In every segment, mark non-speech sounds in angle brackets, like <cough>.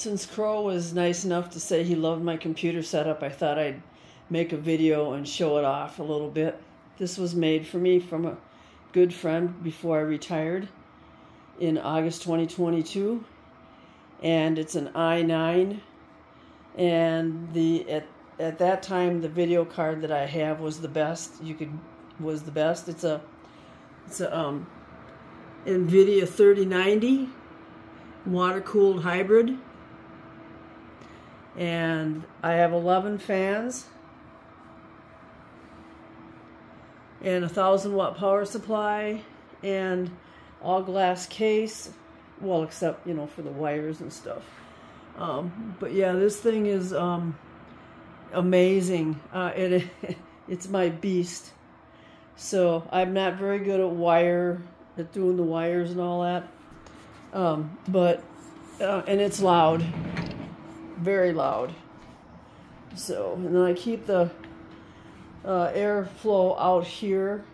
Since Crow was nice enough to say he loved my computer setup, I thought I'd make a video and show it off a little bit. This was made for me from a good friend before I retired in August 2022. And it's an i9. And the at, at that time the video card that I have was the best. You could was the best. It's a it's a um NVIDIA 3090 water-cooled hybrid and I have 11 fans and a thousand watt power supply and all glass case. Well except you know for the wires and stuff. Um, but yeah this thing is um, amazing. Uh, it, <laughs> it's my beast. So I'm not very good at wire at doing the wires and all that. Um, but uh, and it's loud very loud. So, and then I keep the uh, airflow out here.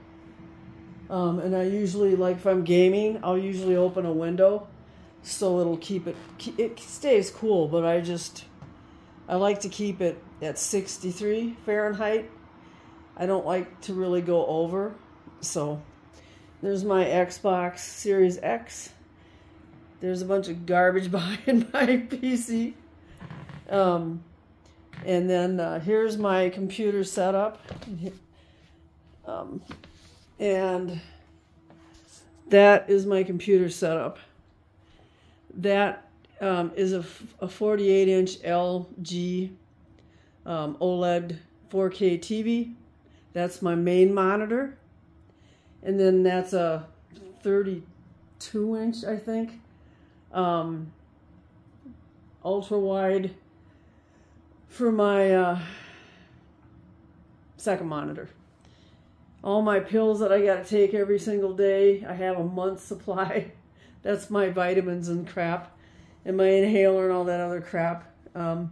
Um, and I usually, like if I'm gaming, I'll usually open a window so it'll keep it, it stays cool, but I just, I like to keep it at 63 Fahrenheit. I don't like to really go over. So there's my Xbox Series X. There's a bunch of garbage <laughs> behind my PC. Um, and then uh, here's my computer setup. Um, and that is my computer setup. That um, is a, a 48 inch LG um, OLED 4K TV. That's my main monitor. And then that's a 32 inch, I think, um, ultra wide for my uh, second monitor. All my pills that I got to take every single day, I have a month's supply. <laughs> That's my vitamins and crap, and my inhaler and all that other crap. Um,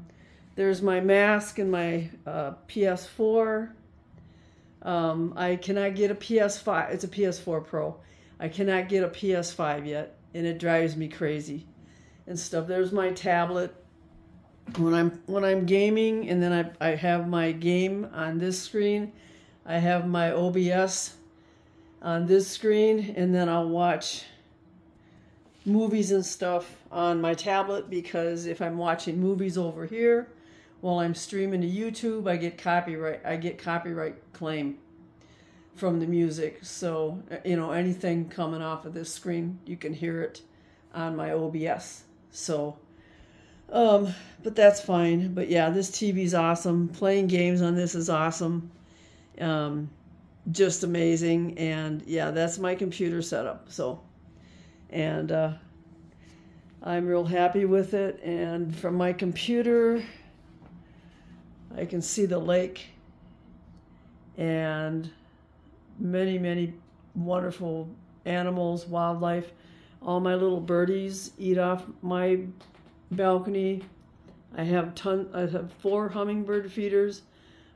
there's my mask and my uh, PS4. Um, I cannot get a PS5. It's a PS4 Pro. I cannot get a PS5 yet, and it drives me crazy and stuff. There's my tablet when I'm when I'm gaming and then I, I have my game on this screen I have my OBS on this screen and then I'll watch movies and stuff on my tablet because if I'm watching movies over here while I'm streaming to YouTube I get copyright I get copyright claim from the music. So you know anything coming off of this screen you can hear it on my OBS so um, but that's fine. But yeah, this TV's awesome. Playing games on this is awesome. Um, just amazing. And yeah, that's my computer setup. So, and uh, I'm real happy with it. And from my computer, I can see the lake and many, many wonderful animals, wildlife. All my little birdies eat off my balcony. I have ton. I have four hummingbird feeders.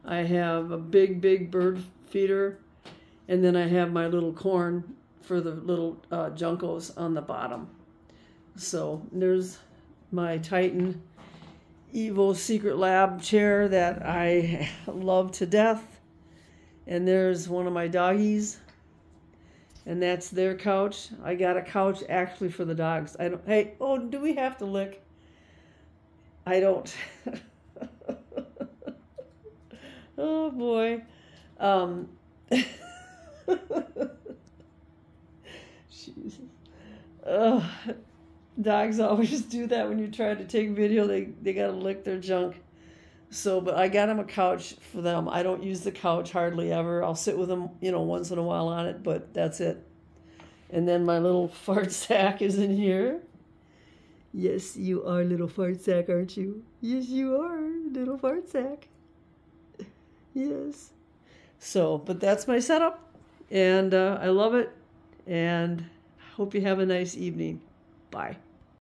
I have a big, big bird feeder, and then I have my little corn for the little uh, juncos on the bottom. So there's my Titan Evo Secretlab chair that I <laughs> love to death. And there's one of my doggies. And that's their couch. I got a couch actually for the dogs. I don't hey, oh, do we have to lick? I don't. <laughs> oh boy. Um, <laughs> Jesus. Oh, dogs always <laughs> do that when you try to take video. They they gotta lick their junk. So, but I got them a couch for them. I don't use the couch hardly ever. I'll sit with them, you know, once in a while on it, but that's it. And then my little fart sack is in here. Yes, you are little fart sack, aren't you? Yes, you are little fart sack. yes. So, but that's my setup, and uh, I love it, and hope you have a nice evening. Bye.